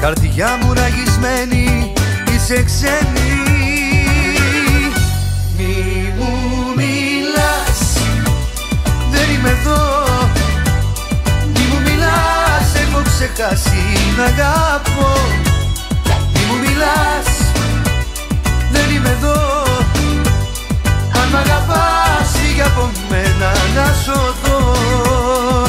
Καρδιά μου ραγισμένη Είσαι ξένη. Μη μου μιλάς Δεν είμαι εδώ. Μη μου μιλάς Έχω ξεχάσει να αγαπώ. Μη μου μιλάς Δεν είμαι εδώ. Αν μ' αγαπάς Φύγε από μένα να σωθώ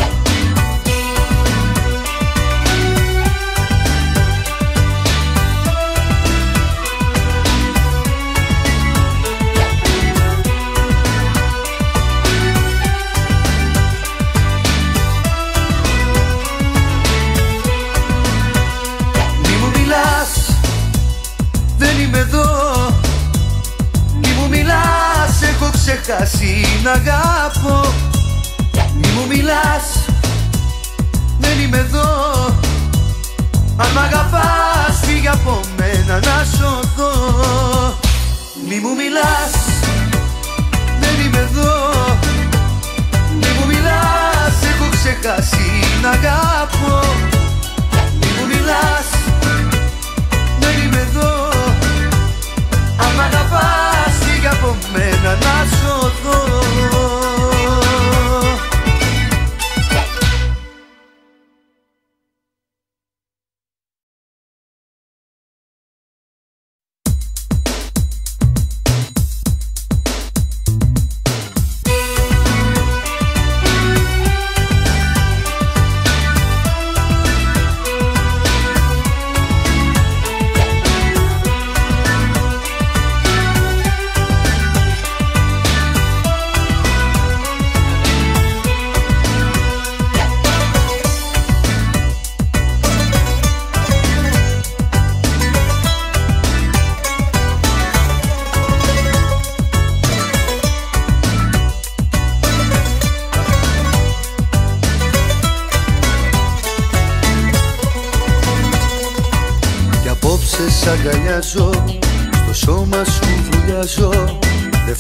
Έχω ξεχάσει να αγαπώ Μη μου μιλάς. Δεν είμαι εδώ. Αν μ' αγαπάς Φύγε από μένα να σωθώ. Μη μου μιλάς. Δεν είμαι εδώ. Μη μου μιλάς. Έχω ξεχάσει να αγαπώ. Μη μου μιλάς. Δεν είμαι εδώ. Αν μ' αγαπάς Φύγε από μένα να σωθώ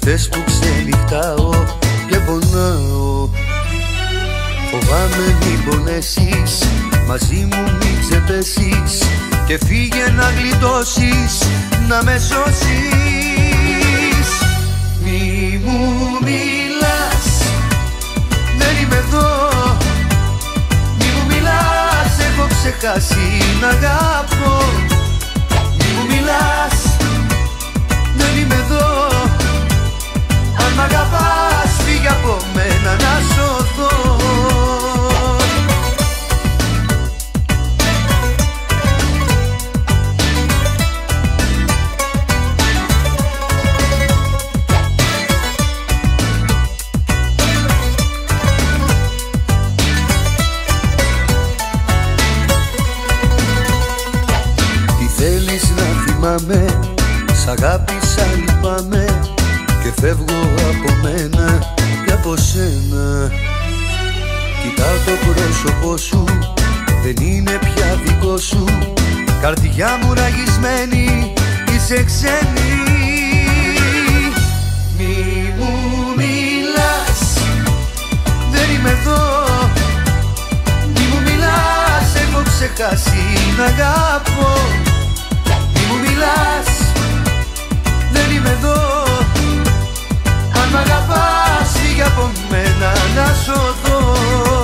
Δε φταίς που ξενυχτάω και πονάω. Φοβάμαι μην πονέσεις Μαζί μου μην ξεπέσεις Και φύγε να γλιτώσεις Να με σώσεις. Μη μου μιλάς Δεν είμαι εδώ. Μη μου μιλάς Έχω ξεχάσει να αγαπώ. Μη μου μιλάς μ' αγαπάς Φύγε από μένα να σωθώ πρόσωπό σου. Δεν είναι πια δικό σου. Καρδιά μου ραγισμένη είσαι ξένη. Μη μου μιλάς. Δεν είμαι εδώ. Μη μου μιλάς. Έχω ξεχάσει να αγαπώ. Μη μου μιλάς. Δεν είμαι εδώ. Αν μ' αγαπάς για από μένα να σωθώ.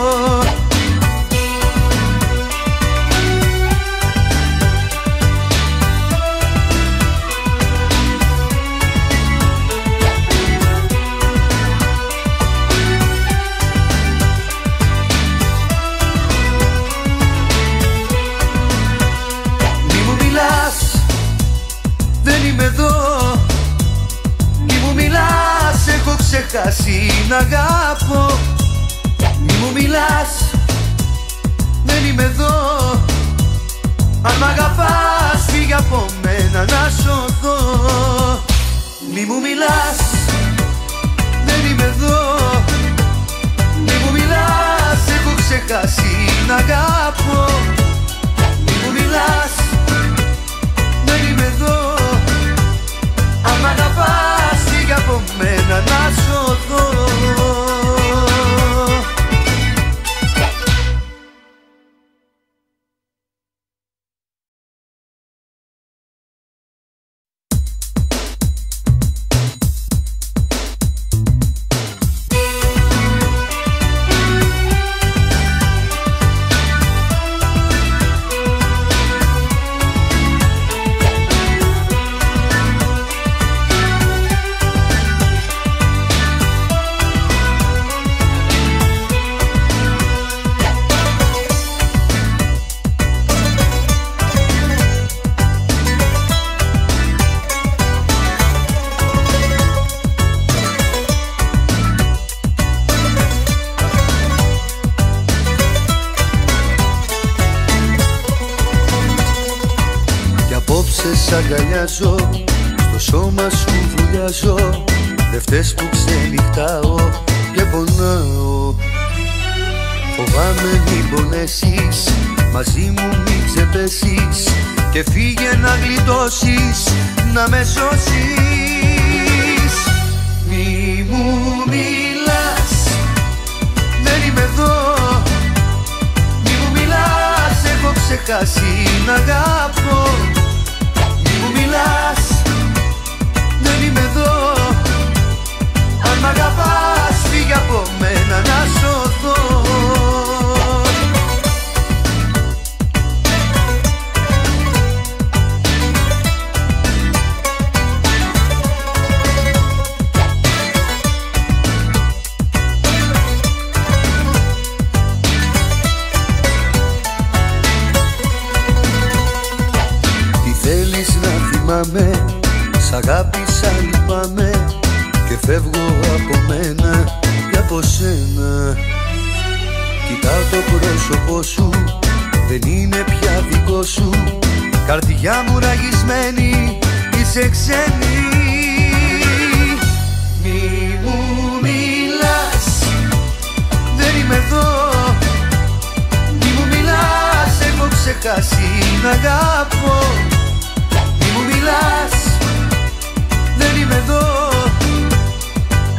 Φοβάμαι μη πονέσεις Μαζί μου μη ξεπέσεις Και φύγε να γλιτώσεις Να με σώσεις. Μη μου μιλάς Δεν είμαι εδώ. Μη μου μιλάς, έχω ξεχάσει να αγάπω Μη μου μιλάς, δεν είμαι εδώ. Αν μ' αγαπάς, φύγε από μένα να σωθώ αγάπησα λυπάμαι Και φεύγω από μένα και από σένα Κοιτάω το πρόσωπό σου Δεν είναι πια δικό σου. Καρδιά μου ραγισμένη Είσαι ξένη. Μη μου μιλάς Δεν είμαι εδώ. Μη μου μιλάς, έχω ξεχάσει να αγάπω Μη μου μιλάς, δεν είμαι εδώ.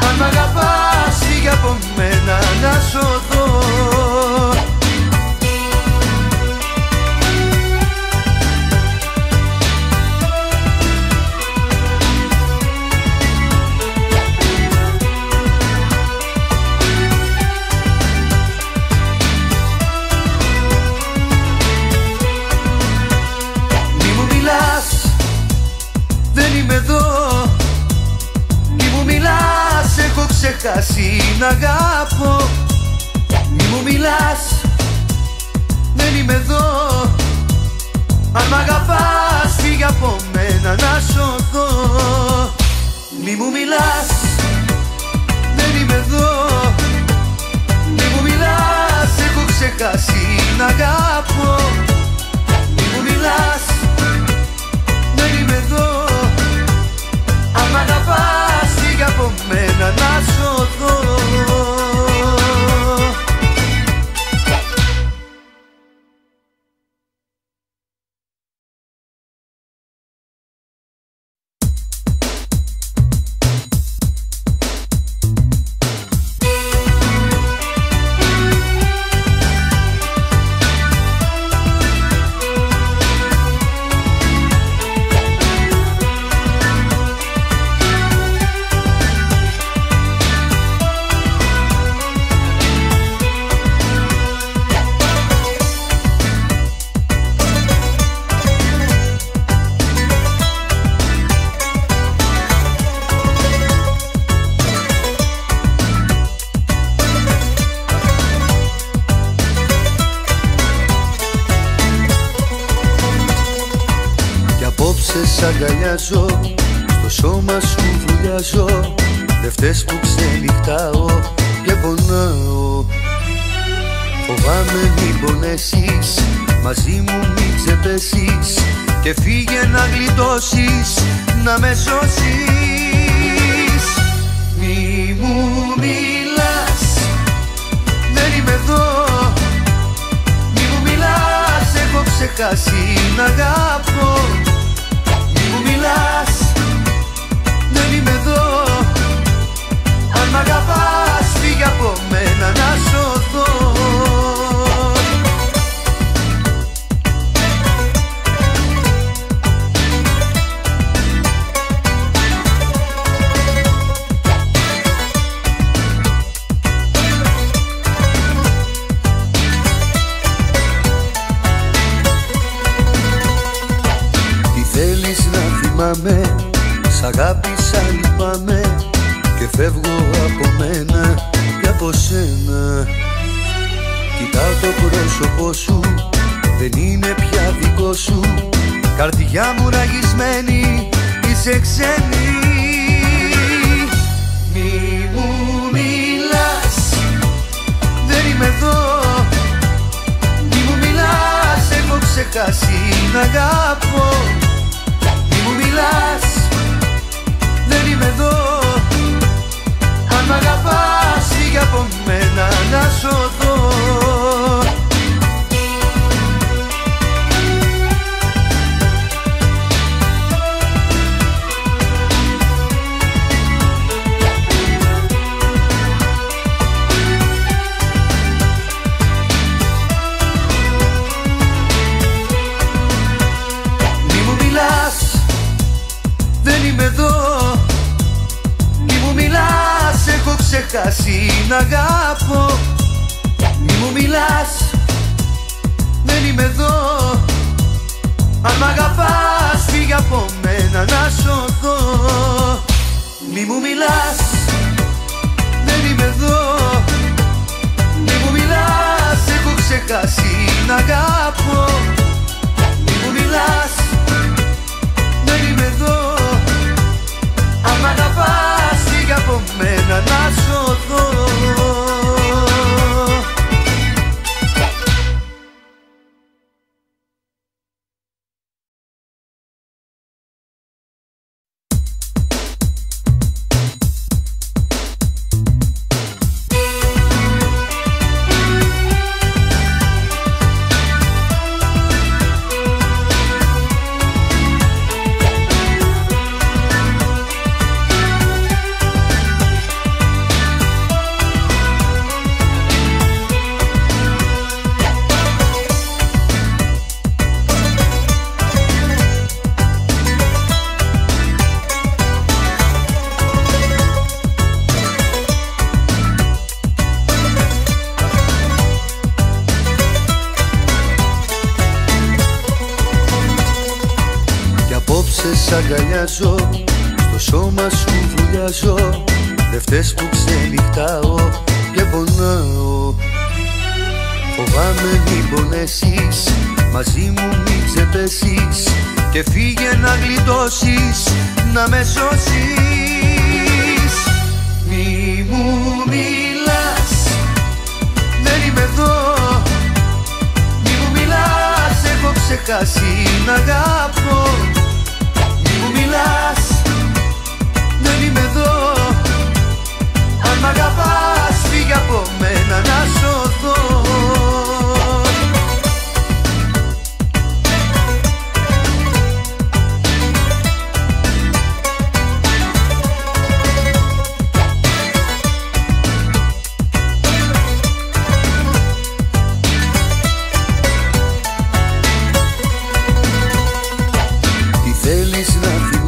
Αν μ' αγαπάς, φύγε από μένα να σωθώ ξεχάσει να αγάπω Μη μου μιλάς, δεν είμαι εδώ. Αν μ' αγαπάς, φύγε από μένα να σωθώ Μη μου μιλάς, δεν είμαι εδώ. Μη μου μιλάς, έχω ξεχάσει να αγάπω μη μου μιλάς, δεν είμαι εδώ. Αν μ' αγαπάς, φύγε από μένα να σωθώ me 起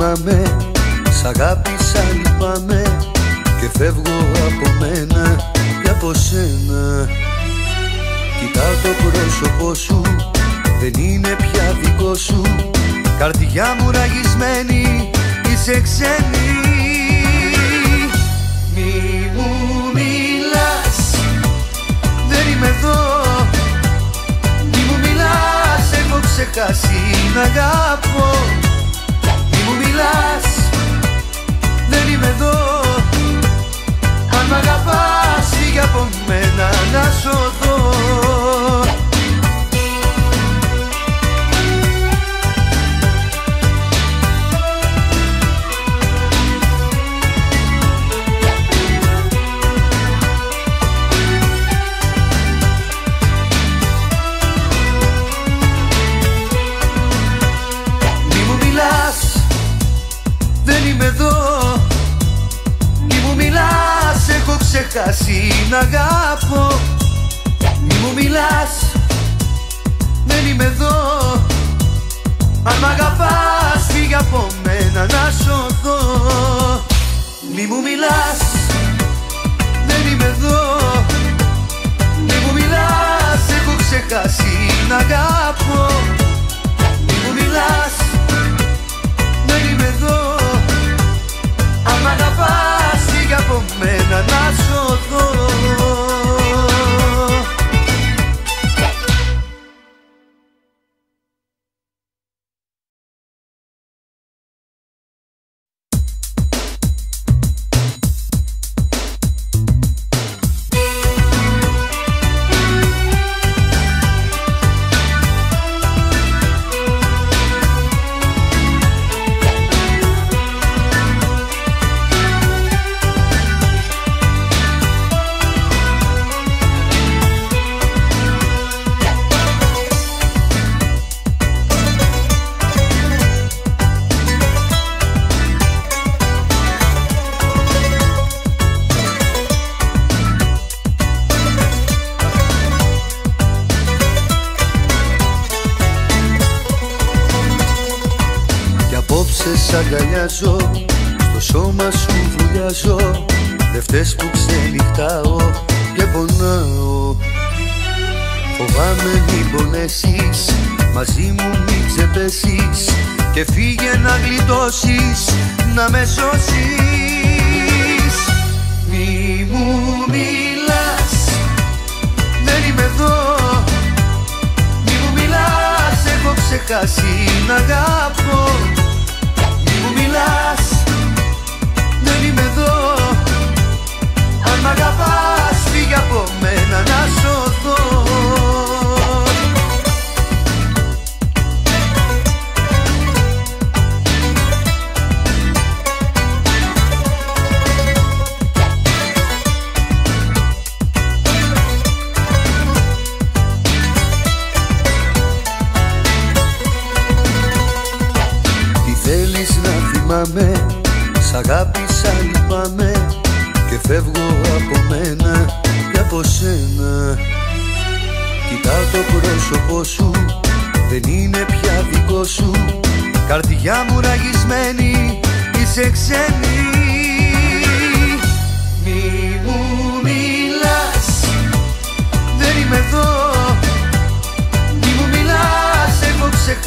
θυμάμαι Σ' αγάπησα λυπάμαι Και φεύγω από μένα και από σένα. Κοιτάω το πρόσωπό σου Δεν είναι πια δικό σου. Καρδιά μου ραγισμένη Είσαι ξένη. Μη μου μιλάς Δεν είμαι εδώ. Μη μου μιλάς Έχω ξεχάσει να αγαπώ μιλάς. Δεν είμαι εδώ. Αν μ' αγαπάς ή από μένα να σωθώ ξεχάσει να αγάπω Μη μου μιλάς. Δεν είμαι εδώ. Αν μ' αγαπάς φύγε από μένα να σωθώ Μη μου μιλάς. Δεν είμαι εδώ. Μη μου μιλάς. Έχω ξεχάσει να αγάπω Μη μου μιλάς. Δεν είμαι εδώ. Αν μ' αγαπάς φύγε από μένα να σωθώ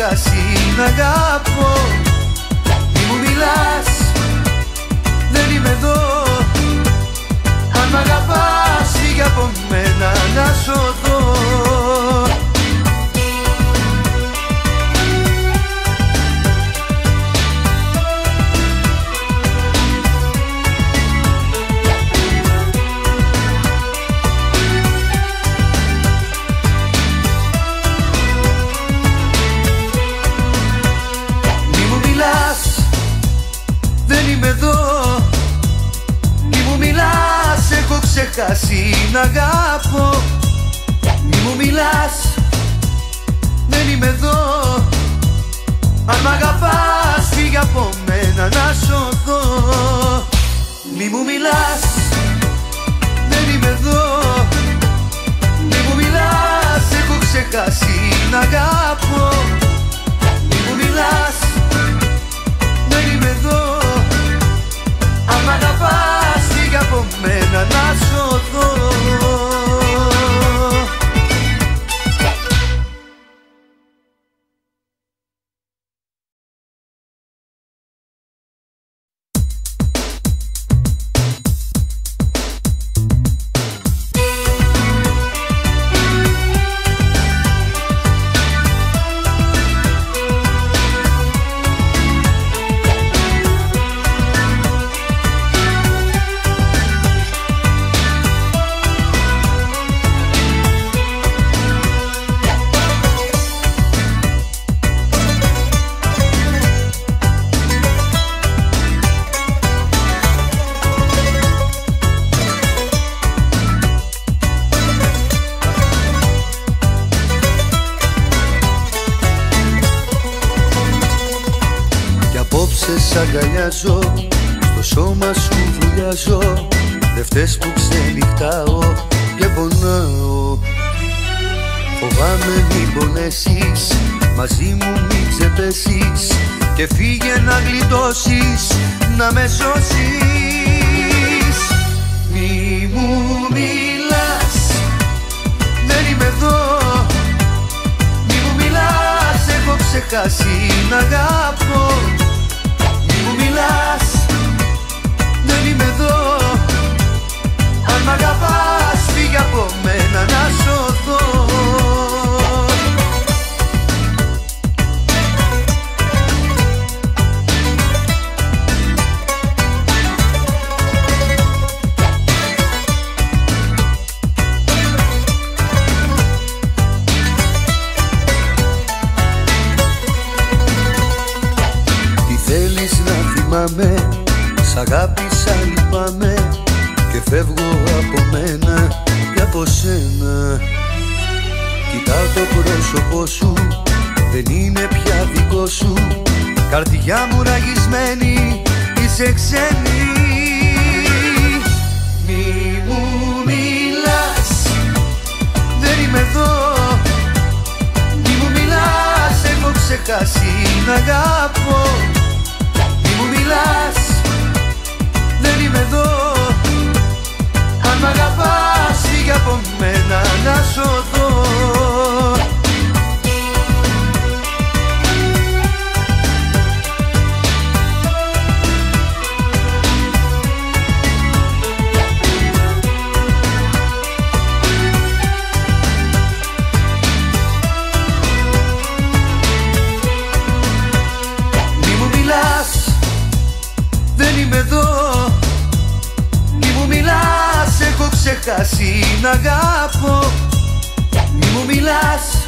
Έχω ξεχάσει να αγαπώ. Μη μου μιλάς; Δεν είμαι εδώ. Αν μ' αγαπάς φύγε από μένα να σωθώ ξεχάσει να αγάπω Μη μου μιλάς Δεν είμαι εδώ. Αν μ' αγαπάς φύγε από μένα να σωθώ Μη μου μιλάς Δεν είμαι εδώ. Μη μου μιλάς Έχω ξεχάσει να αγάπω Μη μου μιλάς Δεν είμαι εδώ. Αν μ' αγαπάς φύγε από μένα να σωθώ απόψε σ' αγκαλιάζω Στο σώμα σου βουλιάζω Δε φταίς που ξενυχτάω και πονάω. Φοβάμαι μην πονέσεις Μαζί μου μην ξεπέσεις Και φύγε να γλιτώσεις Να με σώσεις. Μη μου μιλάς Δεν είμαι εδώ. Μη μου μιλάς Έχω ξεχάσει να αγαπώ. Μη μου μιλάς Δεν είμαι εδώ. Αν μ' αγαπάς Φύγε από μένα να σωθώ αγάπησα λυπάμαι Και φεύγω από μένα και από σένα. Κοιτάω το πρόσωπό σου Δεν είναι πια δικό σου. Καρδιά μου ραγισμένη Είσαι ξένη. Μη μου μιλάς Δεν είμαι εδώ. Μη μου μιλάς Έχω ξεχάσει να αγαπώ. Μιλάς Δεν είμαι εδώ Αν μ' αγαπάς φύγε από μένα να σωθώ ξεχάσει να αγάπω Μη μου μιλάς.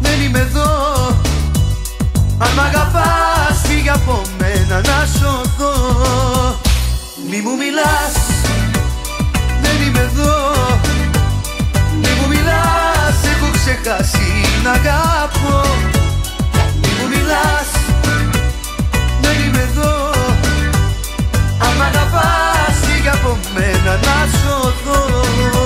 Δεν είμαι εδώ. Αν μ' αγαπάς φύγε από μένα να σωθώ Μη μου μιλάς. Δεν είμαι εδώ. Μη μου μιλάς. Έχω ξεχάσει να αγάπω Μη μου μιλάς. Δεν είμαι εδώ. Αν μ' αγαπάς φύγε από μένα να σ'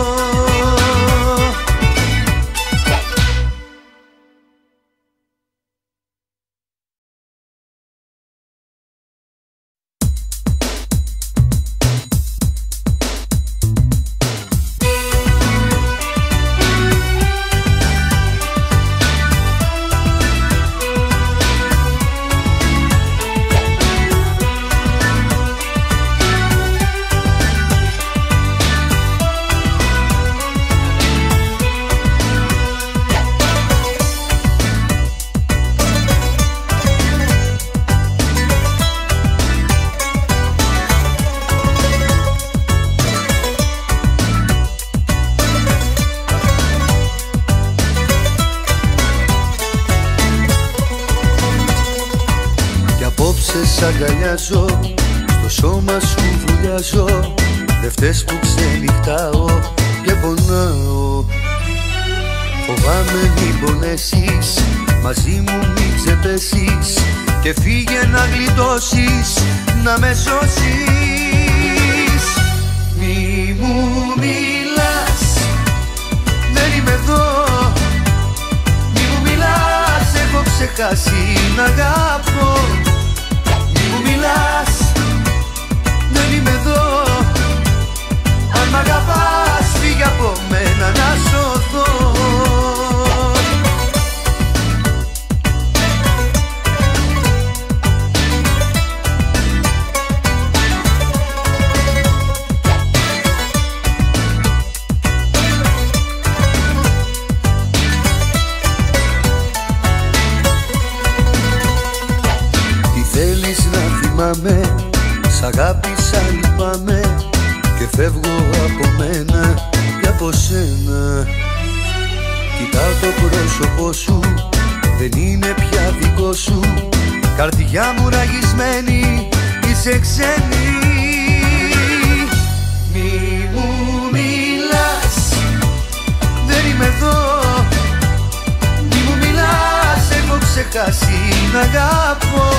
Έχω ξεχάσει να αγαπώ Καρδιά μου ραγισμένη Είσαι ξένη. Μη μου μιλάς Δεν είμαι εδώ. Μη μου μιλάς Έχω ξεχάσει να αγαπώ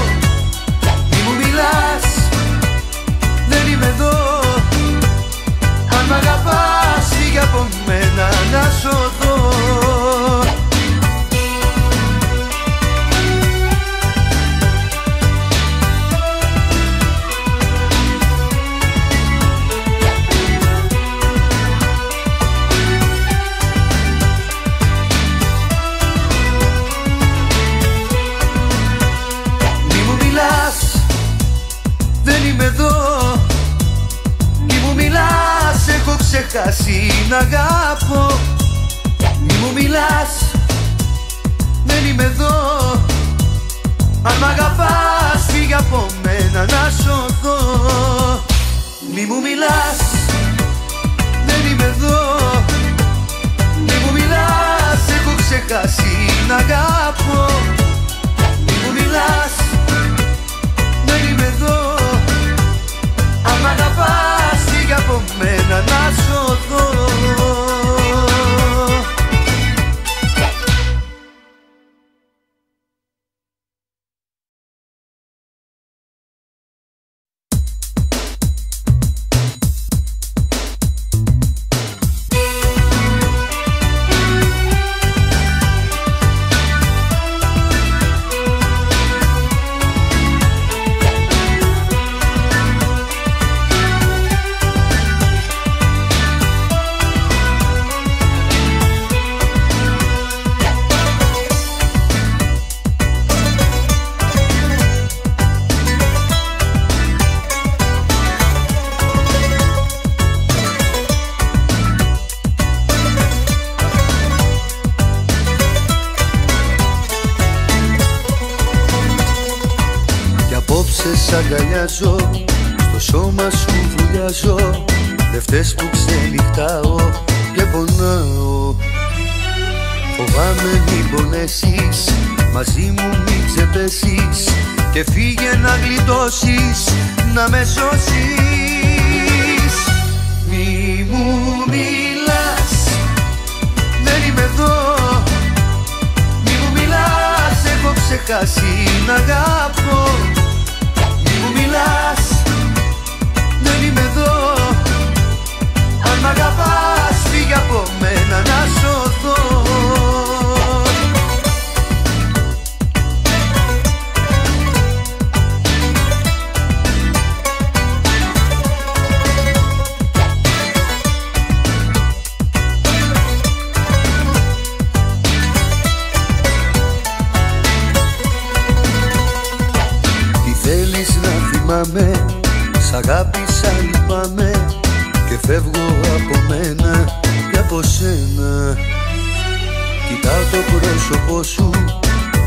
πρόσωπό σου.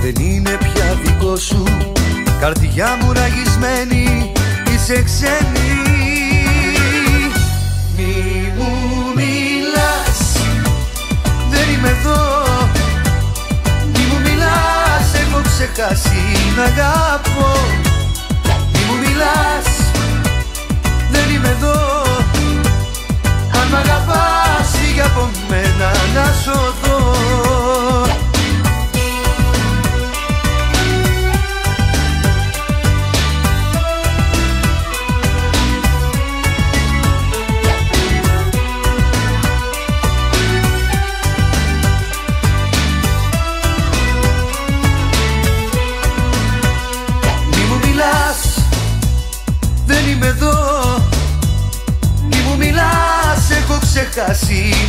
Δεν είναι πια δικό σου. Καρδιά μου ραγισμένη Είσαι ξένη. Μη μου μιλάς Δεν είμαι εδώ. Μη μου μιλάς, έχω ξεχάσει να αγάπω Μη μου μιλάς, δεν είμαι εδώ. Αν μ' αγαπάς, φύγε από μένα να σωθώ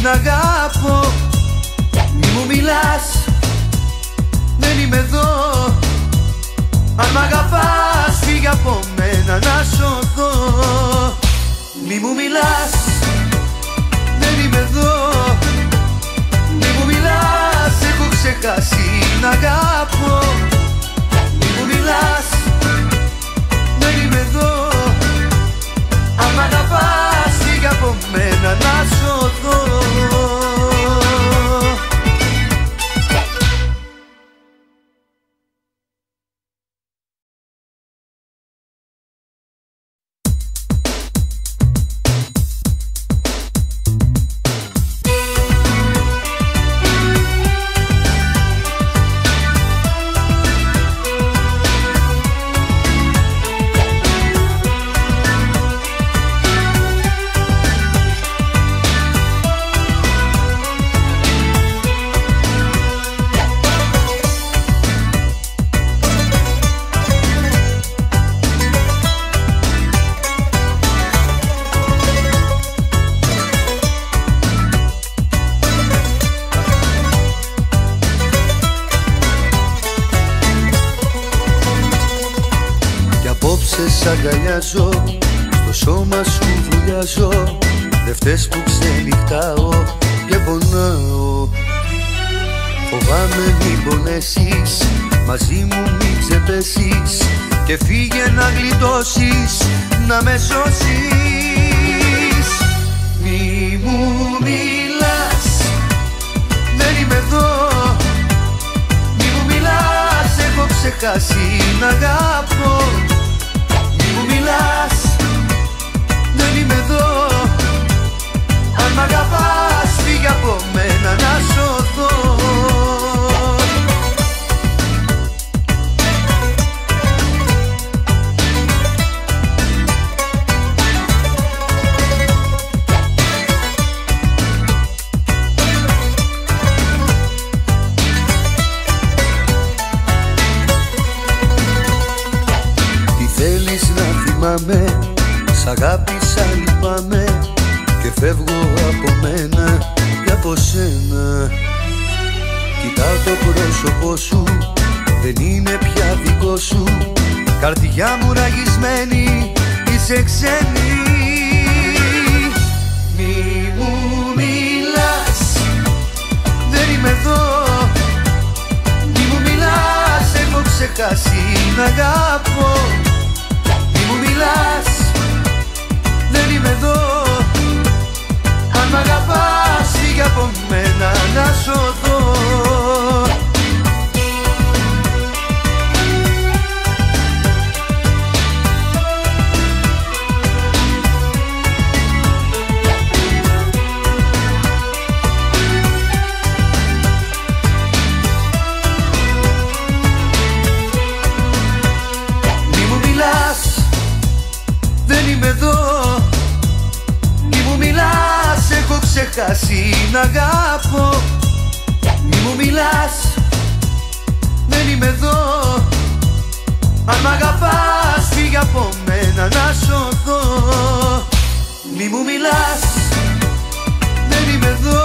ξεχάσει να αγάπω Μη μου μιλάς, δεν είμαι εδώ. Αν μ' αγαπάς, φύγε από μένα να σωθώ. Μη μου μιλάς, δεν είμαι εδώ. Μη μου μιλάς, έχω ξεχάσει να αγάπω μη μου μιλάς, δεν είμαι εδώ. Αν μ' αγαπάς, φύγε από μένα να σωθώ Καρδιά μου ραγισμένη Είσαι ξένη. Μη μου μιλάς Δεν είμαι εδώ. Μη μου μιλάς Έχω ξεχάσει να αγαπώ. Μιλάς Δεν είμαι εδώ. Αν μ' αγαπάς φύγε από μένα να σωθώ ξεχάσει να αγάπω. Μη μου μιλάς Δεν είμαι εδώ. Αν μ' αγαπάς φύγε από μένα να σωθώ Μη μου μιλάς Δεν είμαι εδώ.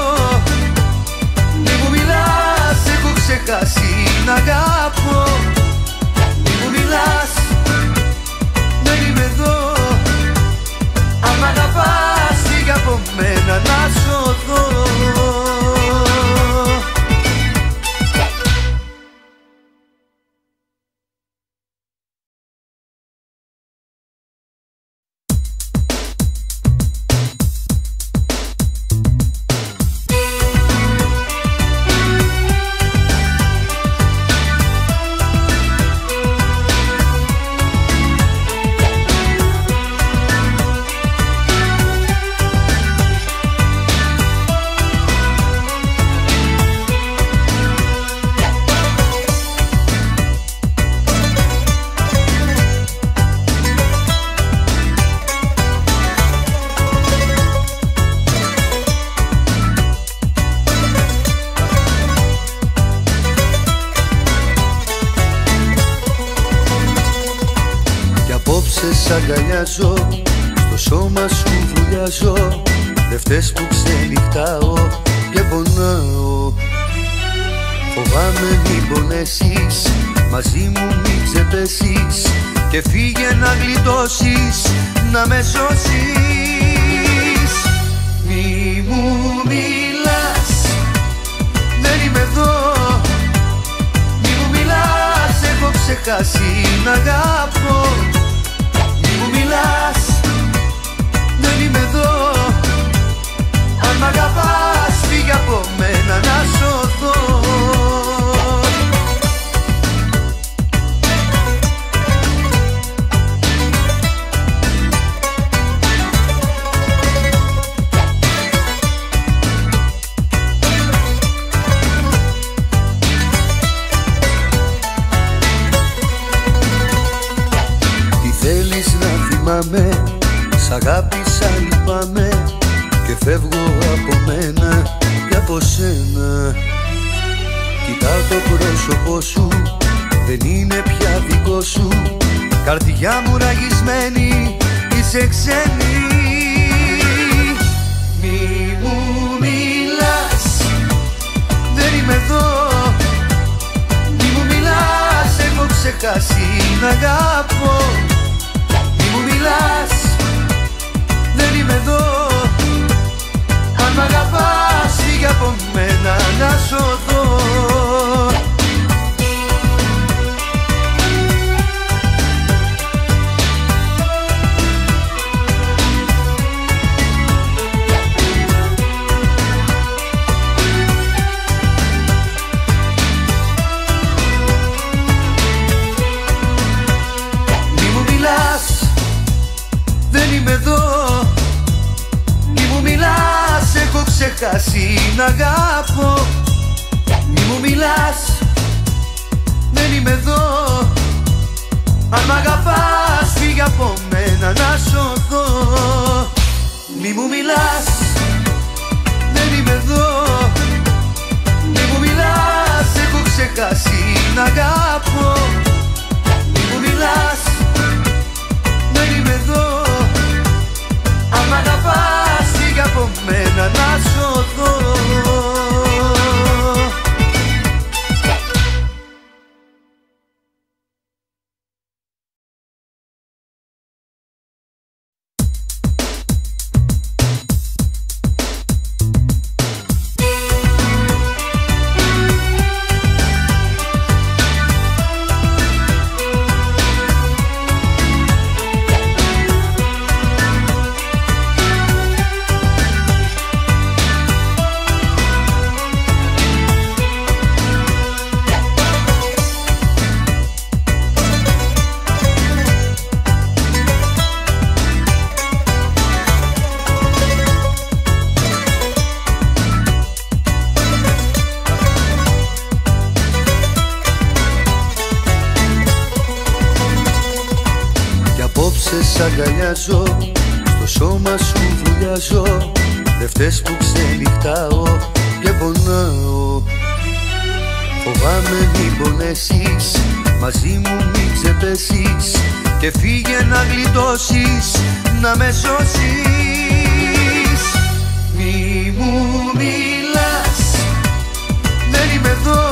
Μη μου μιλάς Έχω ξεχάσει να αγάπω Μη μου μιλάς Δεν είμαι εδώ. Αν μ' αγαπάς φύγε από μένα να σωθώ αγκαλιάζω Στο σώμα σου βουλιάζω Δε φταίς που ξενυχτάω και πονάω. Φοβάμαι μην πονέσεις Μαζί μου μην ξεπέσεις. Και φύγε να γλιτώσεις. Να με σώσεις. Μη μου μιλάς. Δεν είμαι εδώ. Μη μου μιλάς. Έχω ξεχάσει να αγαπώ μιλάς. Δεν είμαι εδώ. Αν μ' αγαπάς φύγε από μένα να σωθώ αγάπησα λυπάμαι Και φεύγω από μένα και από σένα. Κοιτάω το πρόσωπό σου Δεν είναι πια δικό σου. Καρδιά μου ραγισμένη Είσαι ξένη. Μη μου μιλάς Δεν είμαι εδώ. Μη μου μιλάς Έχω ξεχάσει να αγαπώ. Μου μιλάς δεν είμαι εδώ. Αν μ' αγαπάς φύγε από μένα να σωθώ. Φοβάμαι μην πονέσεις Μαζί μου μην ξεπέσεις Και φύγε να γλιτώσεις Να με σώσεις. Μη μου μιλάς Δεν είμαι εδώ.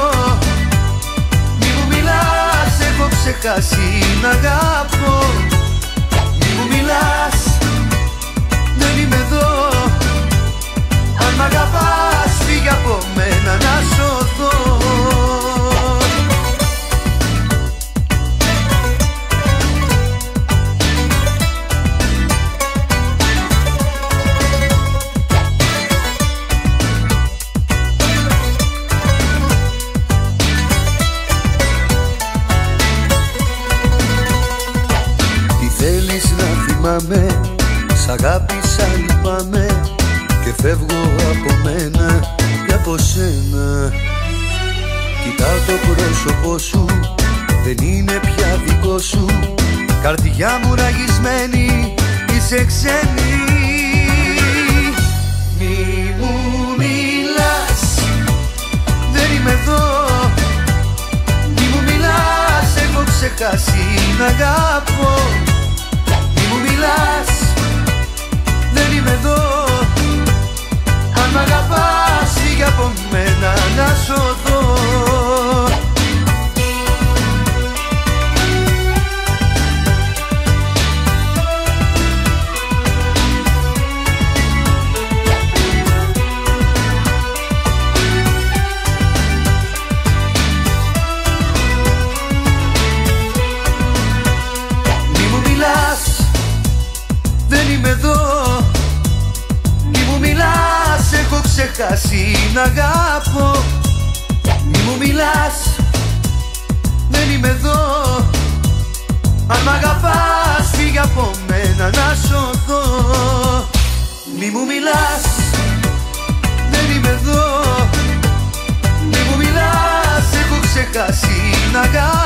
Μη μου μιλάς Έχω ξεχάσει να αγάπω μιλάς Δεν είμαι εδώ. Αν μ' αγαπάς φύγε από μένα να σωθώ αγάπησα λυπάμαι Και φεύγω από μένα και από σένα. Κοιτάω το πρόσωπό σου Δεν είναι πια δικό σου. Καρδιά μου ραγισμένη Είσαι ξένη. Μη μου μιλάς Δεν είμαι εδώ. Μη μου μιλάς Έχω ξεχάσει να αγάπω μιλάς Δεν είμαι εδώ. Αν μ' αγαπάς φύγε από μένα να σωθώ να αγάπω Μη μου μιλάς. Δεν είμαι εδώ. Αν μ' αγαπάς φύγε από μένα να σωθώ. Μη μου μιλάς. Δεν είμαι εδώ. Μη μου μιλάς. Έχω ξεχάσει να αγάπω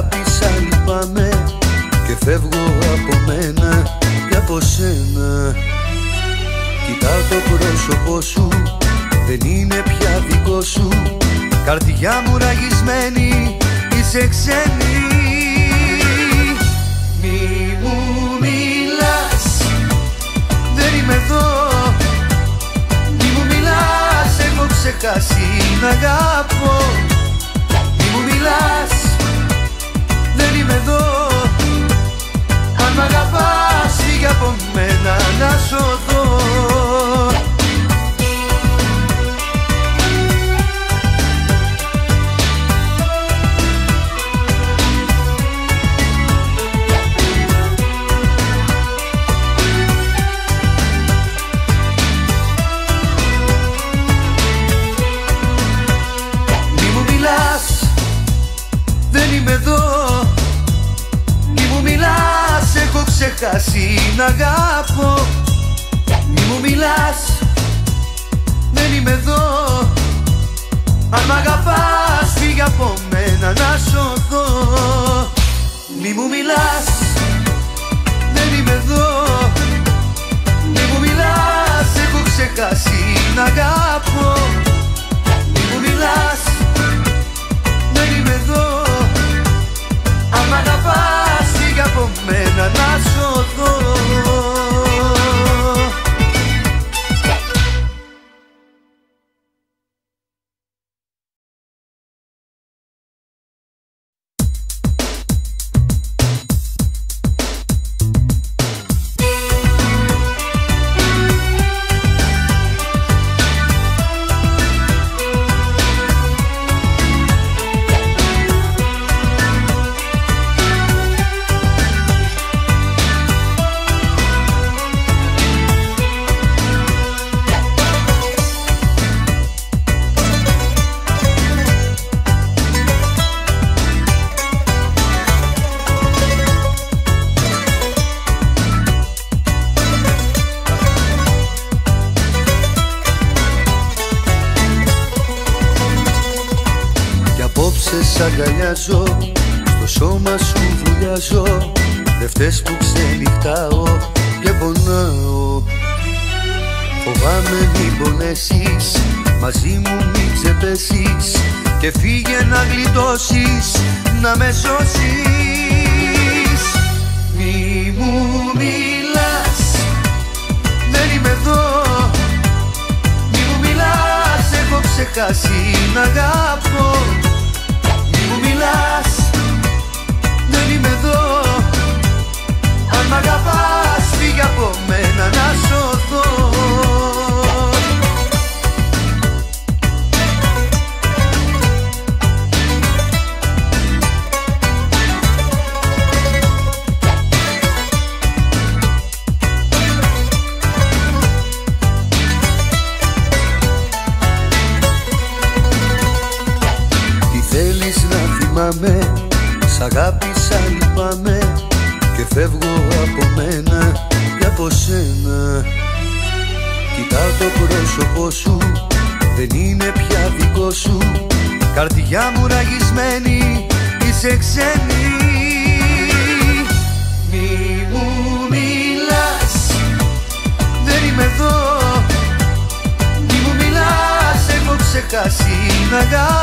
αγάπησα λυπάμαι Και φεύγω από μένα και από σένα. Κοιτά το πρόσωπό σου Δεν είναι πια δικό σου. Καρδιά μου ραγισμένη Είσαι ξένη. Μη μου μιλάς Δεν είμαι εδώ. Μη μου μιλάς Έχω ξεχάσει να αγαπώ. Μη μου μιλάς με εδώ Αν μ' αγαπάς για από μένα να σωθώ. Να αγάπω Μη μου μιλάς. Δεν είμαι εδώ. Αν μ' αγαπάς φύγε από μένα να σωθώ. Μη μου μιλάς. Δεν είμαι εδώ. Μη μου μιλάς. Έχω ξεχάσει να αγάπω Μη μου μιλάς. Δεν είμαι εδώ. Αν μ' αγαπάς φύγε από μένα να σωθώ Να με σώσεις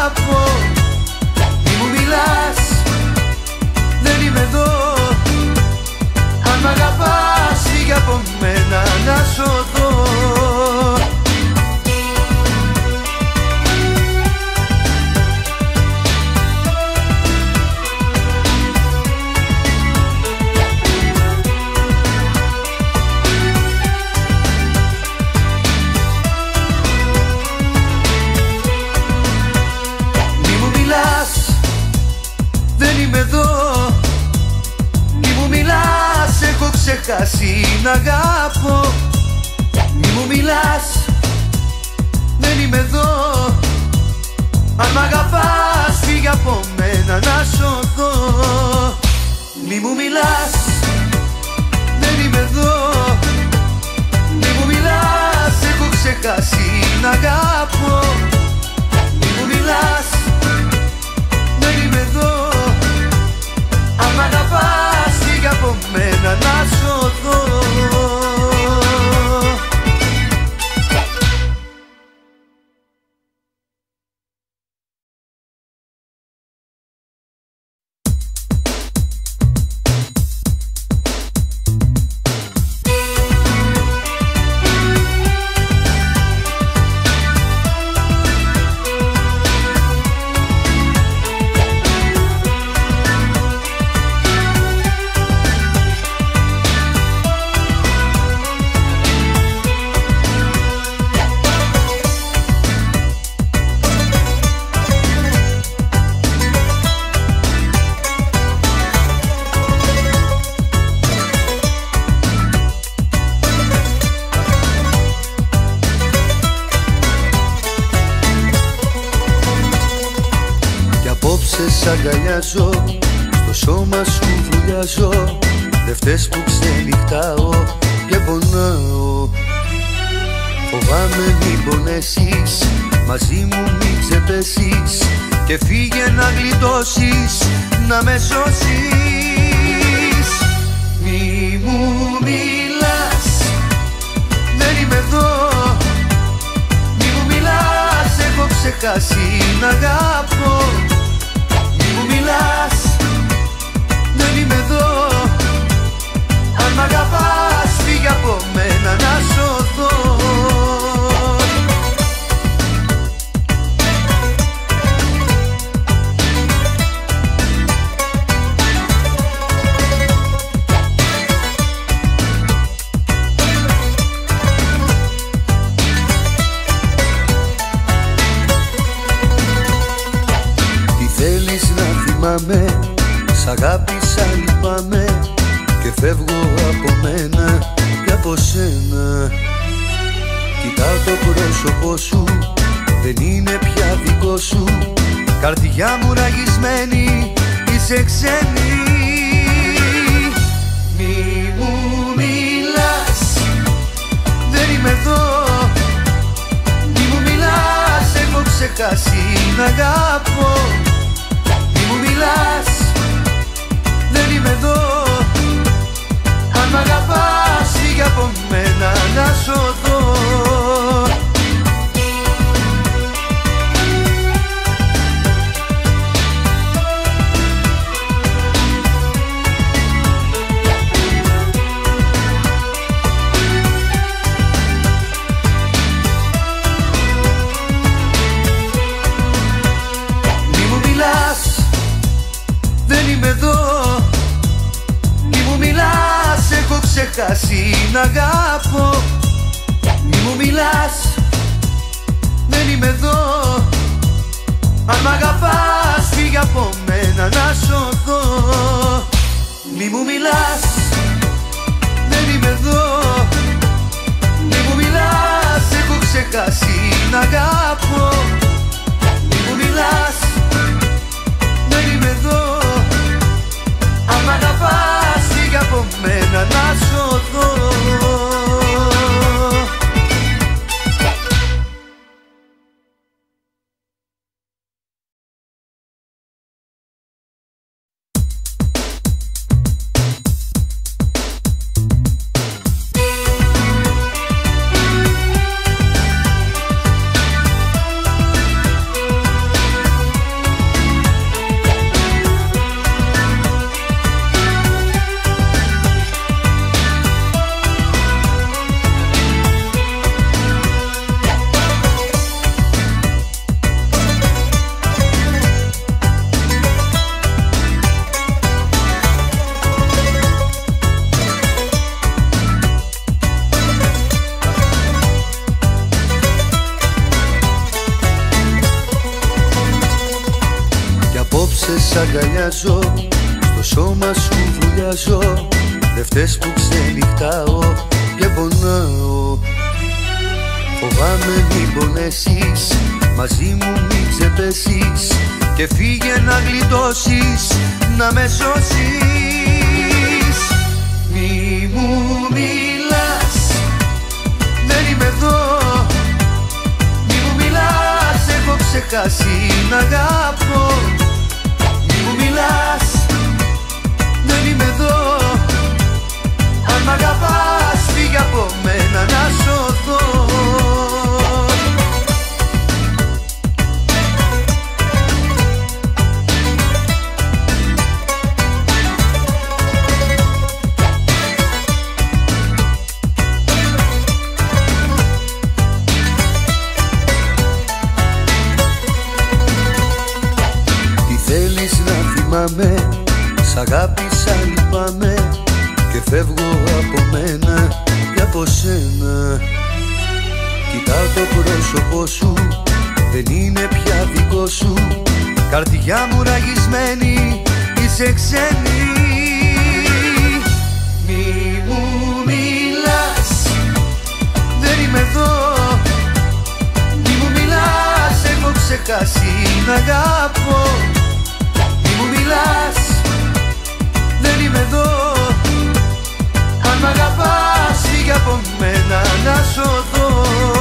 αγάπω Μη μου μιλάς, δεν είμαι εδώ. Αν μ' αγαπάς, φύγε από μένα να σωθώ έχω ξεχάσει να αγάπω. Μη μου μιλάς, δεν είμαι εδώ. Αν μ' αγαπάς, φύγε από μένα να σωθώ. Μη μου μιλάς, δεν είμαι εδώ. Μη μου μιλάς, έχω ξεχάσει να αγάπω μη μου μιλάς, δεν είμαι εδώ. Αν μ' αγαπάς, φύγε από μένα να σωθώ. Κι απόψε σ' αγκαλιάζω. Στο σώμα σου βουλιάζω. Δε φταίς που ξενυχτάω και πονάω. Φοβάμαι μην πονέσεις Μαζί μου μην ξεπέσεις Και φύγε να γλιτώσεις Να με σώσεις. Μη μου μιλάς Δεν είμαι εδώ. Μη μου μιλάς Έχω ξεχάσει να αγαπώ. Μη μου μιλάς. Δεν είμαι εδώ. Αν μ' αγαπάς Φύγε από μένα να σωθώ αγάπησα λυπάμαι Και φεύγω από μένα και από σένα. Κοιτάω το πρόσωπό σου Δεν είναι πια δικό σου. Καρδιά μου ραγισμένη Είσαι ξένη. Μη μου μιλάς Δεν είμαι εδώ. Μη μου μιλάς Έχω ξεχάσει να αγαπώ. Μιλάς Δεν είμαι εδώ. Αν μ' αγαπάς φύγε από μένα να σωθώ ξεχάσει να αγάπω Μη μου μιλάς. Δεν είμαι εδώ. Αν μ' αγαπάς φύγε από μένα να σωθώ. Μη μου μιλάς. Δεν είμαι εδώ. Μη μου μιλάς. Έχω ξεχάσει να αγάπω Μη μου μιλάς. Δεν είμαι εδώ. Αν μ' αγαπάς φύγε από μένα να σωθώ Έχω ξεχάσει να αγαπώ μιλάς. Δεν είμαι εδώ. Αν μ' αγαπάς φύγε από μένα να σωθώ Καρδιά μου ραγισμένη Είσαι ξένη. Μη μου μιλάς Δεν είμαι εδώ. Μη μου μιλάς Έχω ξεχάσει να αγαπώ. Μιλάς Δεν είμαι εδώ. Αν μ' αγαπάς φύγε από μένα να σωθώ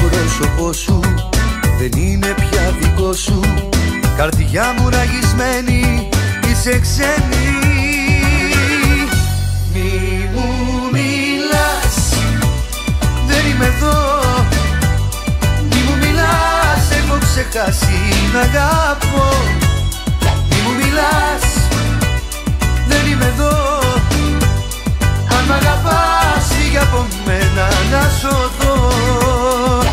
πρόσωπό σου. Δεν είναι πια δικό σου. Καρδιά μου ραγισμένη Είσαι ξένη. Μη μου μιλάς. Δεν είμαι εδώ. Μη μου μιλάς. Έχω ξεχάσει να αγαπώ. Μιλάς. Δεν είμαι εδώ. Αν μ' αγαπάς φύγε από μένα να σωθώ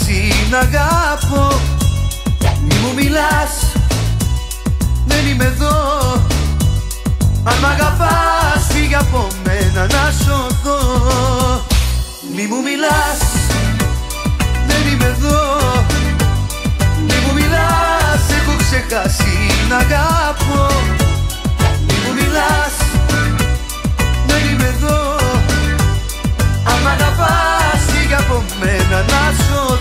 εσύ να αγαπώ. Μη μου μιλάς, δεν είμαι εδώ. Αν μ' αγαπάς φύγε από μένα να σωθώ. Μη μου μιλάς, δεν είμαι εδώ. Μη μου μιλάς, έχω ξεχάσει να αγαπώ. Μη μου μιλάς, δεν είμαι εδώ. Αν μ' αγαπάς από μένα να σωθώ.